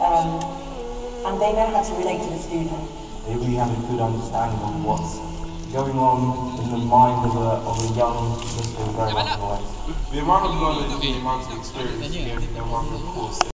um, and they know how to relate to the student. They really have a good understanding of what's going on in the mind of a, of a young Muslim growing up in the amount of knowledge, the amount of experience you get of course